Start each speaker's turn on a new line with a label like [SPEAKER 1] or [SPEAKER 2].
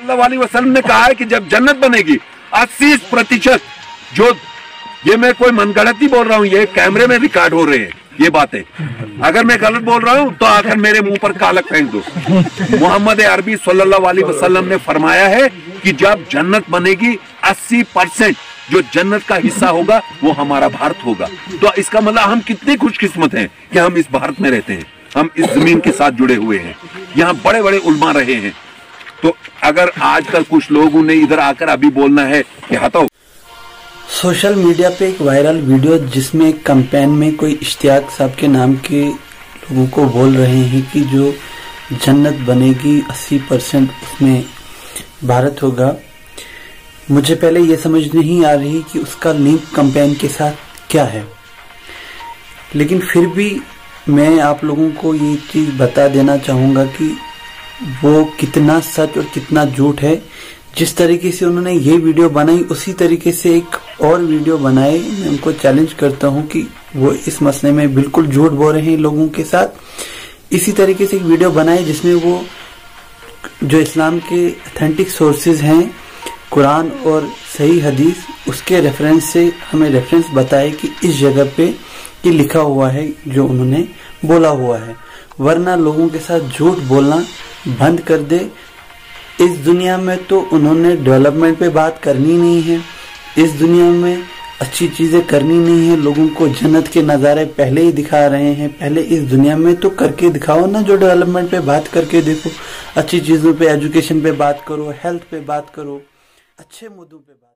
[SPEAKER 1] वसल्लम ने कहा है कि जब जन्नत बनेगी, अस्सी प्रतिशत जो ये मैं कोई मनगढ़ंती बोल रहा हूँ, ये कैमरे में रिकॉर्ड हो रहे हैं, ये बातें। अगर मैं गलत बोल रहा हूँ तो आकर मेरे मुँह पर कालक फेंक दो। मोहम्मद अरबी सल्लल्लाहु अलैहि वसल्लम ने फरमाया है कि जब जन्नत बनेगी 80 परसेंट जो जन्नत का हिस्सा होगा, वो हमारा भारत होगा। तो इसका मतलब हम कितने खुशकिस्मत हैं कि हम इस भारत में रहते हैं। हम इस ज़मीन के साथ जुड़े हुए हैं। यहाँ बड़े बड़े उलमा रहे हैं। तो अगर आजकल कुछ लोग उन्हें इधर आकर अभी बोलना है कि हटाओ।
[SPEAKER 2] सोशल मीडिया पे एक वायरल वीडियो जिसमें एक कंपेन में कोई इश्तियाक साहब के नाम के लोगों को बोल रहे हैं कि जो जन्नत बनेगी 80 परसेंट उसमें भारत होगा। मुझे पहले ये समझ नहीं आ रही कि उसका लिंक कंपेन के साथ क्या है। लेकिन फिर भी मैं आप लोगों को ये चीज़ बता देना चाहूँगा कि वो कितना सच और कितना झूठ है। जिस तरीके से उन्होंने ये वीडियो बनाई, उसी तरीके से एक और वीडियो बनाए मैं उनको चैलेंज करता हूँ कि वो इस मसले में बिल्कुल झूठ बोल रहे हैं लोगों के साथ। इसी तरीके से एक वीडियो बनाए जिसमें वो जो इस्लाम के अथेंटिक सोर्सेज हैं, कुरान और सही हदीस, उसके रेफरेंस से हमें रेफरेंस बताए कि इस जगह पे ये लिखा हुआ है, जो उन्होंने बोला हुआ है। वरना लोगों के साथ झूठ बोलना बंद कर दे। इस दुनिया में तो उन्होंने डेवलपमेंट पे बात करनी नहीं है। इस दुनिया में अच्छी चीज़ें करनी नहीं है। लोगों को जन्नत के नज़ारे पहले ही दिखा रहे हैं। पहले इस दुनिया में तो करके दिखाओ ना जो डेवलपमेंट पे बात करके देखो। अच्छी चीज़ों पे एजुकेशन पे बात करो हेल्थ पे बात करो। अच्छे मुद्दों पे बात